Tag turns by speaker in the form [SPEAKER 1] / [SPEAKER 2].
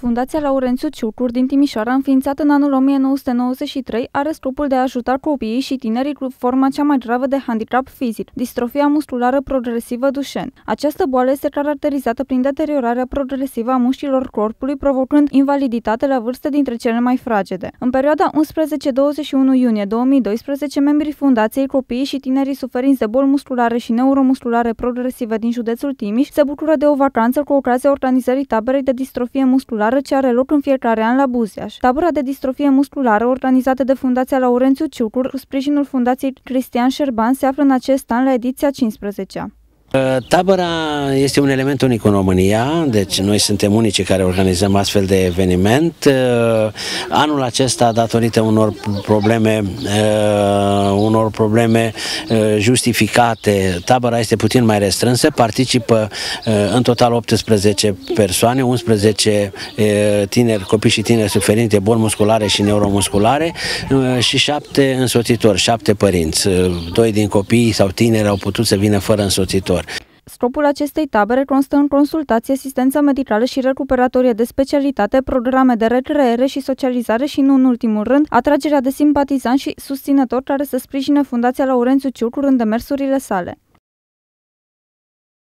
[SPEAKER 1] Fundația Laurențiu Ciucur din Timișoara, înființată în anul 1993, are scopul de a ajuta copiii și tinerii cu forma cea mai gravă de handicap fizic, distrofia musculară progresivă Dușen. Această boală este caracterizată prin deteriorarea progresivă a mușchilor corpului, provocând invaliditate la vârste dintre cele mai fragede. În perioada 11-21 iunie 2012, membrii Fundației Copiii și Tinerii suferinți de boli musculare și neuromusculare progresive din județul Timiș se bucură de o vacanță cu ocazia organizării taberei de distrofie musculară musculară ce are loc în fiecare an la Buziaș. Tabăra de distrofie musculară, organizată de Fundația Laurențiu Ciucur, cu sprijinul Fundației Cristian Șerban, se află în acest an la ediția 15 -a.
[SPEAKER 2] Uh, tabăra este un element unic în România, deci noi suntem unici care organizăm astfel de eveniment. Uh, anul acesta, datorită unor probleme, uh, unor probleme justificate, tabăra este puțin mai restrânsă, participă în total 18 persoane, 11 tineri, copii și tineri suferinți de boli musculare și neuromusculare și 7 însoțitori, 7 părinți. Doi din copii sau tineri au putut să vină fără însoțitor viitor.
[SPEAKER 1] Scopul acestei tabere constă în consultație, asistență medicală și recuperatorie de specialitate, programe de recreere și socializare și, nu în ultimul rând, atragerea de simpatizanți și susținători care să sprijine Fundația Laurențiu Ciucur în demersurile sale.